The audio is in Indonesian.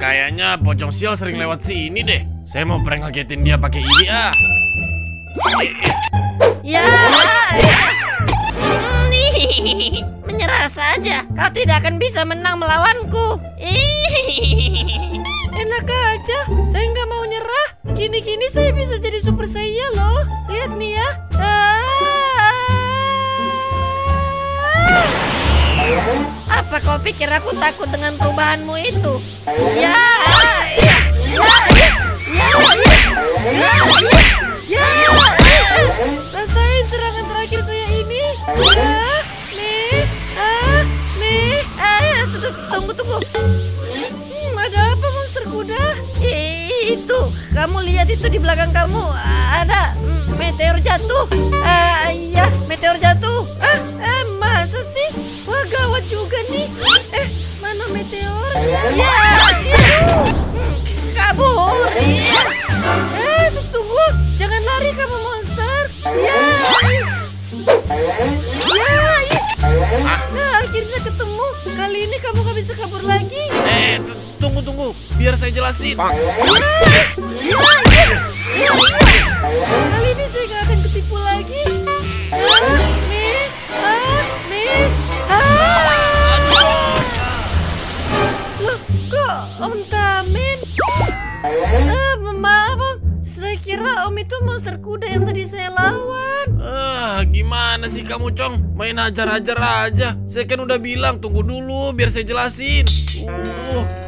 Kayaknya pocong sial sering lewat sini deh. Saya mau prank ngagetin dia pakai ini ah. Ya, Nih, menyerah saja. Kau tidak akan bisa menang melawanku. Enak aja, saya nggak mau nyerah. Gini-gini saya bisa jadi super saya loh. Lihat nih ya. pikir aku takut dengan perubahanmu itu. Ya, ya, ya, ya, ya, ya, ya, ya. Rasain serangan terakhir saya ini. Ah, nih, ah, nih, ah, tunggu, tunggu. Hmm, ada apa monster kuda? Itu, kamu lihat itu di belakang kamu ada meteor jatuh. Ah, ya. Tunggu tunggu, biar saya jelasin. Kali ini saya gak akan ketipu lagi. Ah, ah, ah. Loh, kok Om Tamin? Ah, maaf Om, saya kira Om itu monster kuda yang tadi saya lawan. Ah, gimana sih kamu, Cong? Main hajar-hajar aja. Saya kan udah bilang tunggu dulu biar saya jelasin. Uh,